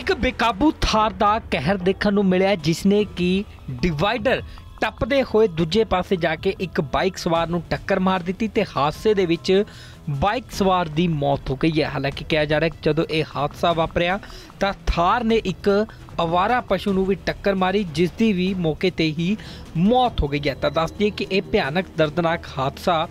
ਇੱਕ ਬੇਕਾਬੂ ਥਾਰ ਦਾ ਕਹਿਰ ਦੇਖਣ ਨੂੰ ਮਿਲਿਆ ਜਿਸ ਨੇ ਕਿ ਡਿਵਾਈਡਰ ਟੱਪਦੇ ਹੋਏ ਦੂਜੇ ਪਾਸੇ ਜਾ ਕੇ ਇੱਕ ਬਾਈਕ ਸਵਾਰ ਨੂੰ ਟੱਕਰ ਮਾਰ ਦਿੱਤੀ ਤੇ ਹਾਦਸੇ ਦੇ ਵਿੱਚ ਬਾਈਕ ਸਵਾਰ ਦੀ ਮੌਤ ਹੋ ਗਈ ਹੈ। ਹਾਲਾਂਕਿ ਕਿਹਾ ਜਾ ਰਿਹਾ ਕਿ ਜਦੋਂ ਇਹ ਹਾਦਸਾ ਵਾਪਰਿਆ, ਤਾਂ ਥਾਰ ਨੇ ਇੱਕ ਅਵਾਰਾ ਪਸ਼ੂ ਨੂੰ ਵੀ ਟੱਕਰ ਮਾਰੀ, ਜਿਸ ਦੀ ਵੀ ਮੌਕੇ ਤੇ ਹੀ ਮੌਤ ਹੋ ਗਈ ਹੈ। ਤਾਂ ਦੱਸ ਦਈਏ ਕਿ ਇਹ ਭਿਆਨਕ, ਦਰਦਨਾਕ ਹਾਦਸਾ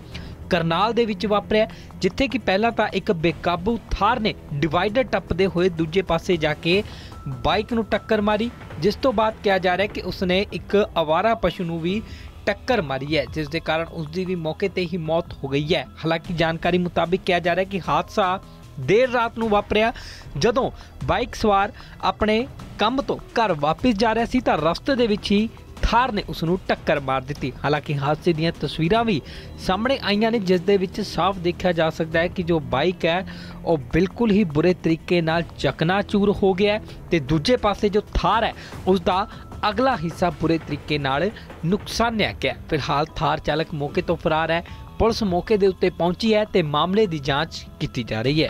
ਕਰਨਾਲ ਦੇ ਵਿੱਚ ਵਾਪਰਿਆ ਜਿੱਥੇ ਕਿ ਪਹਿਲਾਂ ਤਾਂ ਇੱਕ ਬੇਕਾਬੂ ਥਾਰ ਨੇ ਡਿਵਾਈਡਰ ਟੱਪਦੇ ਹੋਏ ਦੂਜੇ ਪਾਸੇ ਜਾ ਕੇ ਬਾਈਕ ਨੂੰ ਟੱਕਰ ਮਾਰੀ, ਜਿਸ ਤੋਂ ਬਾਅਦ ਕਿਹਾ ਜਾ ਰਿਹਾ ਕਿ ਉਸਨੇ ਇੱਕ ਅਵਾਰਾ ਪਸ਼ੂ ਨੂੰ ਵੀ ਟੱਕਰ ਮਾਰੀ ਹੈ, ਜਿਸ ਦੇ ਕਾਰਨ ਉਸ ਦੀ ਵੀ ਮੌਕੇ ਤੇ ਹੀ ਮੌਤ ਹੋ ਗਈ ਹੈ। ਹਾਲਾਂਕਿ ਜਾਣਕਾਰੀ ਮੁਤਾਬਿਕ ਕਿਹਾ ਜਾ ਰਿਹਾ ਕਿ ਹਾਦਸਾ ਦੇਰ ਰਾਤ ਨੂੰ ਵਾਪਰਿਆ। ਜਦੋਂ ਬਾਈਕ ਸਵਾਰ ਆਪਣੇ ਕੰਮ ਤੋਂ ਘਰ ਵਾਪਸ ਜਾ ਰਿਹਾ ਸੀ, ਤਾਂ ਰਸਤੇ ਦੇ ਵਿੱਚ ਹੀ ਥਾਰ ਨੇ ਉਸ ਨੂੰ ਟੱਕਰ ਮਾਰ ਦਿੱਤੀ ਹਾਲਾਂਕਿ ਹਾਦਸੇ ਦੀਆਂ ਤਸਵੀਰਾਂ ਵੀ ਸਾਹਮਣੇ ਆਈਆਂ ਨੇ ਜਿਸ ਦੇ ਵਿੱਚ ਸਾਫ਼ ਦੇਖਿਆ ਜਾ ਸਕਦਾ ਹੈ ਕਿ ਜੋ ਬਾਈਕ ਹੈ ਉਹ ਬਿਲਕੁਲ ਹੀ ਬੁਰੇ ਤਰੀਕੇ ਨਾਲ ਚਕਨਾਚੂਰ ਹੋ ਗਿਆ ਹੈ ਤੇ ਦੂਜੇ ਪਾਸੇ ਜੋ ਥਾਰ ਹੈ ਉਸ ਦਾ ਅਗਲਾ ਹਿੱਸਾ ਬੁਰੇ ਤਰੀਕੇ ਨਾਲ ਨੁਕਸਾਨਿਆ ਗਿਆ ਹੈ। ਫਿਲਹਾਲ ਥਾਰ ਚਾਲਕ ਮੌਕੇ ਤੋਂ ਫਰਾਰ ਹੈ ਪੁਲਿਸ ਮੌਕੇ ਦੇ ਉੱਤੇ ਪਹੁੰਚੀ ਹੈ ਤੇ ਮਾਮਲੇ ਦੀ ਜਾਂਚ ਕੀਤੀ ਜਾ ਰਹੀ ਹੈ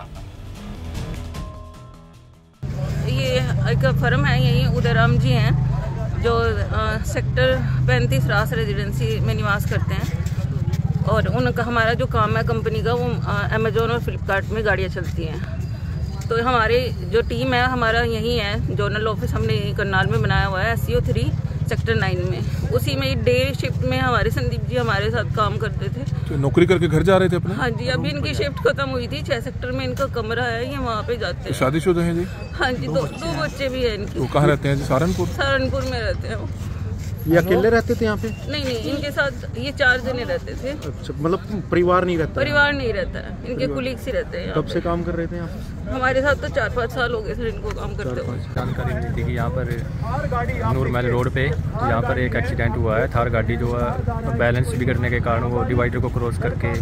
ये एक फर्म है यही उदयराम जी हैं जो सेक्टर पैंतीस रास रेजिडेंसी में निवास करते हैं। और उनका हमारा जो काम है कंपनी का, वो अमेजोन और फ्लिपकार्ट में गाड़ियाँ चलती हैं। तो हमारी जो टीम है, हमारा यही है जोनल ऑफ़िस हमने यहीं करनाल में बनाया हुआ है S C O three sector nine में। उसी में डे शिफ्ट में हमारे संदीप जी हमारे साथ काम करते थे। तो नौकरी करके घर जा रहे थे अपने? हाँ जी अभी इनकी शिफ्ट खत्म हुई थी। छह सेक्टर में इनका कमरा है ये वहाँ पे जाते हैं। हैं शादीशुदा है जी? हाँ जी दो दो बच्चे भी है इनके। वो कहाँ रहते हैं जी? सहारनपुर? सहारनपुर में रहते हैं ये अकेले रहते थे यहाँ पे? नहीं नहीं इनके साथ ये चार जने रहते थे। अच्छा मतलब परिवार नहीं रहता? परिवार नहीं रहता है इनके कुलीग्स ही रहते हैं कब से काम कर रहे थे यहाँ। हमारे साथ तो चार पाँच साल हो गए सर इनको काम करते हुए। जानकारी मिली थी कि यहाँ पर नूरमहल रोड पे यहाँ पर एक एक्सीडेंट हुआ है। थार गाड़ी जो है बैलेंस बिगड़ने के कारण वो डिवाइडर को क्रॉस करके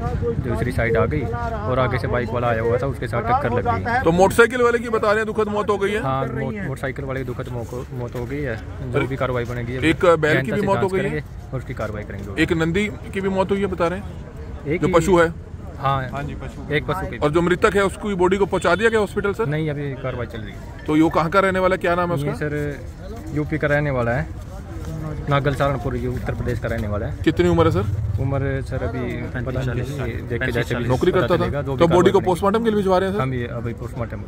दूसरी साइड आ गई और आगे से बाइक वाला आया हुआ था उसके साथ टक्कर लग गई। तो मोटरसाइकिल वाले की बता रहे हैं दुखद मौत हो गई है? हाँ मोटरसाइकिल वाले की दुखद मौत हो गई है। जो भी कार्रवाई बनेगी। एक बैल की भी मौत हो गई है? करेंगे और उसकी कार्रवाई करेंगे एक नंदी की भी मौत हुई है बता रहे हैं? एक जो पशु है? हाँ। हाँ जी पशु। एक पशु की। और जो मृतक है उसकी बॉडी को पहुँचा दिया गया हॉस्पिटल सर नहीं अभी कार्रवाई चल रही है। तो ये कहाँ का रहने वाला क्या नाम है उसका? सर यूपी का रहने वाला है। नागल सहारनपुर ये उत्तर प्रदेश का रहने वाला है। कितनी उम्र है सर? उम्र सर अभी नौकरी करता था? तो बॉडी को पोस्टमार्टम के लिए भिजवा रहे हैं हम ये अभी पोस्टमार्टम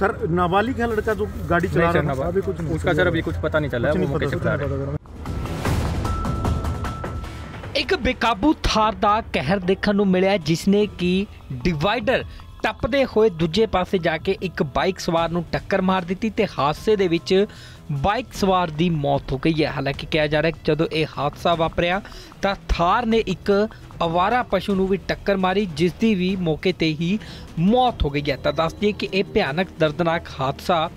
सर नाबालिग है लड़का जो गाड़ी चला नहीं रहा था अभी कुछ उसका सर अभी कुछ पता नहीं चला है वो नहीं ਇੱਕ ਬੇਕਾਬੂ ਥਾਰ ਦਾ ਕਹਿਰ ਦੇਖਣ ਨੂੰ ਮਿਲਿਆ ਜਿਸ ਨੇ ਕਿ ਡਿਵਾਈਡਰ ਟੱਪਦੇ ਹੋਏ ਦੂਜੇ ਪਾਸੇ ਜਾ ਕੇ ਇੱਕ ਬਾਈਕ ਸਵਾਰ ਨੂੰ ਟੱਕਰ ਮਾਰ ਦਿੱਤੀ ਤੇ ਹਾਦਸੇ ਦੇ ਵਿੱਚ ਬਾਈਕ ਸਵਾਰ ਦੀ ਮੌਤ ਹੋ ਗਈ ਹੈ। ਹਾਲਾਂਕਿ ਕਿਹਾ ਜਾ ਰਿਹਾ ਕਿ ਜਦੋਂ ਇਹ ਹਾਦਸਾ ਵਾਪਰਿਆ, ਤਾਂ ਥਾਰ ਨੇ ਇੱਕ ਅਵਾਰਾ ਪਸ਼ੂ ਨੂੰ ਵੀ ਟੱਕਰ ਮਾਰੀ, ਜਿਸ ਦੀ ਵੀ ਮੌਕੇ ਤੇ ਹੀ ਮੌਤ ਹੋ ਗਈ ਹੈ। ਤਾਂ ਦੱਸ ਦਈਏ ਕਿ ਇਹ ਭਿਆਨਕ, ਦਰਦਨਾਕ ਹਾਦਸਾ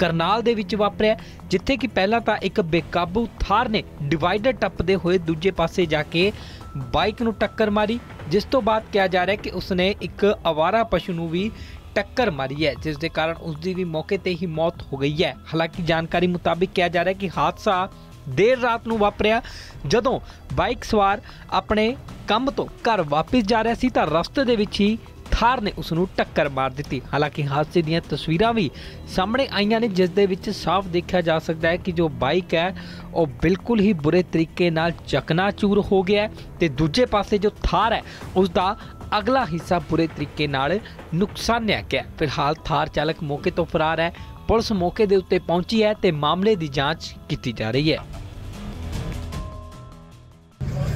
ਕਰਨਾਲ ਦੇ ਵਿੱਚ ਵਾਪਰਿਆ ਜਿੱਥੇ ਕਿ ਪਹਿਲਾਂ ਤਾਂ ਇੱਕ ਬੇਕਾਬੂ ਥਾਰ ਨੇ ਡਿਵਾਈਡਰ ਟੱਪਦੇ ਹੋਏ ਦੂਜੇ ਪਾਸੇ ਜਾ ਕੇ ਬਾਈਕ ਨੂੰ ਟੱਕਰ ਮਾਰੀ, ਜਿਸ ਤੋਂ ਬਾਅਦ ਕਿਹਾ ਜਾ ਰਿਹਾ ਕਿ ਉਸਨੇ ਇੱਕ ਅਵਾਰਾ ਪਸ਼ੂ ਨੂੰ ਵੀ ਟੱਕਰ ਮਾਰੀ ਹੈ, ਜਿਸ ਦੇ ਕਾਰਨ ਉਸ ਦੀ ਵੀ ਮੌਕੇ ਤੇ ਹੀ ਮੌਤ ਹੋ ਗਈ ਹੈ। ਹਾਲਾਂਕਿ ਜਾਣਕਾਰੀ ਮੁਤਾਬਿਕ ਕਿਹਾ ਜਾ ਰਿਹਾ ਕਿ ਹਾਦਸਾ ਦੇਰ ਰਾਤ ਨੂੰ ਵਾਪਰਿਆ, ਜਦੋਂ ਬਾਈਕ ਸਵਾਰ ਆਪਣੇ ਕੰਮ ਤੋਂ ਘਰ ਵਾਪਸ ਜਾ ਰਿਹਾ ਸੀ, ਤਾਂ ਰਸਤੇ ਦੇ ਵਿੱਚ ਹੀ ਥਾਰ ਨੇ ਉਸ ਨੂੰ ਟੱਕਰ ਮਾਰ ਦਿੱਤੀ ਹਾਲਾਂਕਿ ਹਾਦਸੇ ਦੀਆਂ ਤਸਵੀਰਾਂ ਵੀ ਸਾਹਮਣੇ ਆਈਆਂ ਨੇ ਜਿਸ ਦੇ ਵਿੱਚ ਸਾਫ਼ ਦੇਖਿਆ ਜਾ ਸਕਦਾ ਹੈ ਕਿ ਜੋ ਬਾਈਕ ਹੈ ਉਹ ਬਿਲਕੁਲ ਹੀ ਬੁਰੇ ਤਰੀਕੇ ਨਾਲ ਚਕਨਾਚੂਰ ਹੋ ਗਿਆ ਹੈ ਤੇ ਦੂਜੇ ਪਾਸੇ ਜੋ ਥਾਰ ਹੈ ਉਸ ਦਾ ਅਗਲਾ ਹਿੱਸਾ ਬੁਰੇ ਤਰੀਕੇ ਨਾਲ ਨੁਕਸਾਨਿਆ ਗਿਆ ਹੈ। ਫਿਲਹਾਲ ਥਾਰ ਚਾਲਕ ਮੌਕੇ ਤੋਂ ਫਰਾਰ ਹੈ ਪੁਲਿਸ ਮੌਕੇ ਦੇ ਉੱਤੇ ਪਹੁੰਚੀ ਹੈ ਤੇ ਮਾਮਲੇ ਦੀ ਜਾਂਚ ਕੀਤੀ ਜਾ ਰਹੀ ਹੈ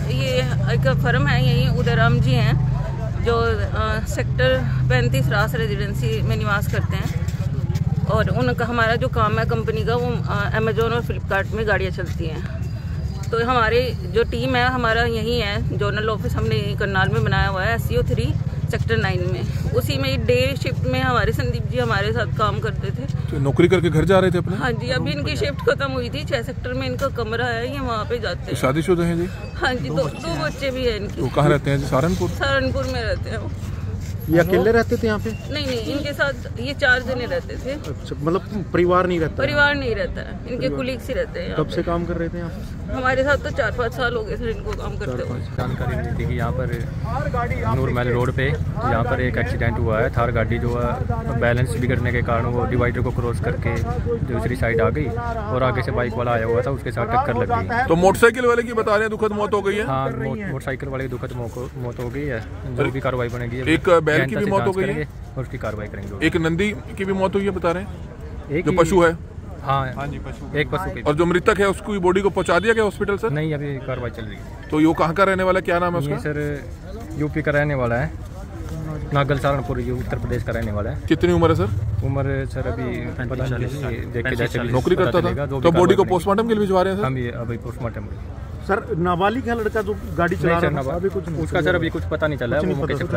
ये एक फर्म है यही उदयराम जी हैं जो सेक्टर पैंतीस रास रेजिडेंसी में निवास करते हैं। और उनका, हमारा जो काम है कंपनी का, वो अमेजोन और फ्लिपकार्ट में गाड़ियाँ चलती हैं। तो हमारी जो टीम है, हमारा यही है जोनल ऑफ़िस हमने करनाल में बनाया हुआ है S C O three sector nine में। उसी में डे शिफ्ट में हमारे संदीप जी हमारे साथ काम करते थे। तो नौकरी करके घर जा रहे थे अपने? हाँ जी अभी इनकी शिफ्ट खत्म हुई थी छह सेक्टर में इनका कमरा है ये वहाँ पे जाते हैं हैं। शादीशुदा है जी? हाँ जी दो दो बच्चे भी है इनके। वो कहाँ रहते हैं जी? सहारनपुर? सहारनपुर में रहते हैं वो। ये अकेले रहते थे यहाँ पे? नहीं नहीं इनके साथ ये चार जने रहते थे। अच्छा मतलब परिवार नहीं रहता? परिवार नहीं रहता है इनके कुलीग्स ही रहते हैं कब से काम कर रहे थे यहाँ। हमारे साथ तो चार पाँच साल हो गए सर इनको काम करते हुए। जानकारी मिली थी कि यहाँ पर नूरमहल रोड पे यहाँ पर एक एक्सीडेंट हुआ है। थार गाड़ी जो है बैलेंस बिगड़ने के कारण वो डिवाइडर को क्रॉस करके दूसरी साइड आ गई और आगे से बाइक वाला आया हुआ था उसके साथ टक्कर लग गई। तो मोटरसाइकिल वाले की बता रहे हैं दुखद मौत हो गई है? हाँ मोटरसाइकिल वाले की दुखद मौत हो गई है। जो भी कार्रवाई बनेगी। एक बैल की भी मौत हो गई है? और उसकी कार्रवाई करेंगे एक नंदी की भी मौत हुई है बता रहे हैं? एक जो पशु है? हाँ। जी पशु। एक पशु की। और जो मृतक है उसकी बॉडी को पहुँचा दिया गया हॉस्पिटल सर नहीं अभी कार्रवाई चल रही है। तो ये कहाँ का रहने वाला है? क्या नाम है उसका? सर यूपी का रहने वाला है। नागल सहारनपुर ये उत्तर प्रदेश का रहने वाला है। कितनी उम्र है सर? उम्र सर अभी पता नहीं देख के जैसे नौकरी करता था? तो बॉडी को पोस्टमार्टम के लिए भिजवा रहे हैं सर? हम ये अभी पोस्टमार्टम सर नाबालिग है लड़का जो गाड़ी चला रहा था अभी कुछ उसका सर अभी कुछ पता नहीं चला है वो मौके से है।